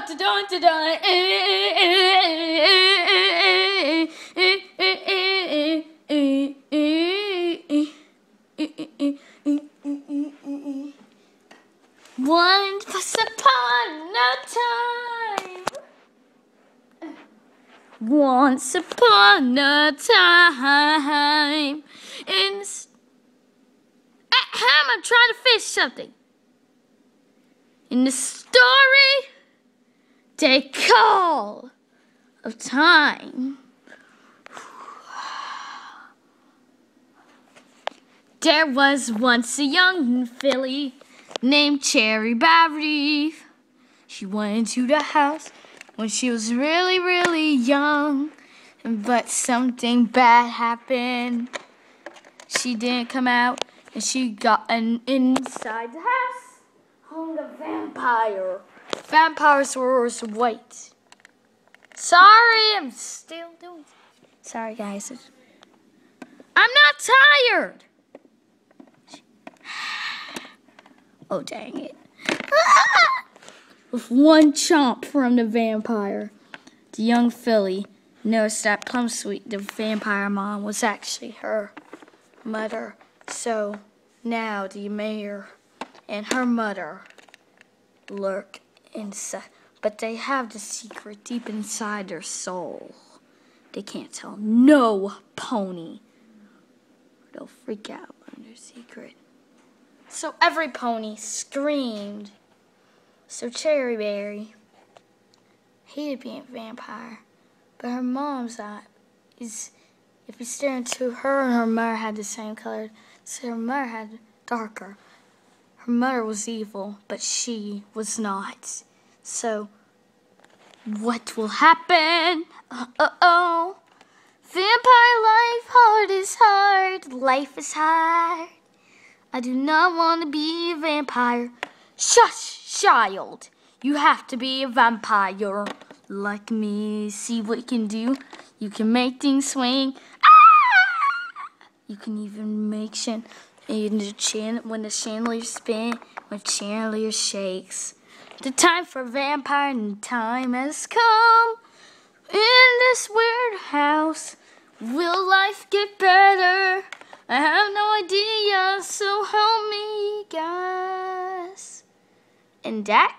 da da da da. Once upon a time. Once upon a time. In. s- Ahem, I'm trying to fish something. In the story they call of time. There was once a young filly named Cherry Berry. She went into the house when she was really, really young. But something bad happened. She didn't come out and she got an inside the house hung a vampire. Vampires were white. Sorry, I'm still doing it. Sorry, guys. I'm not tired. Oh, dang it. With one chomp from the vampire, the young filly noticed that Plum Sweet, the vampire mom, was actually her mother. So now the mare and her mother lurk inside, but they have the secret deep inside their soul. They can't tell no pony. They'll freak out on their secret. So every pony screamed. So Cherry Berry hated being a vampire, but her mom's eye is if you stare into her and her mother had the same color, so her mother had darker. Her mother was evil, but she was not. So, what will happen? Uh oh. Vampire life, hard is hard. Life is hard. I do not want to be a vampire. Shush, child. You have to be a vampire. Like me. See what you can do? You can make things swing. Ah! You can even make chan- in the chan- when the chandelier spin, when the chandelier shakes. The time for vampire and time has come. In this weird house, will life get better? I have no idea, so help me, guys. And that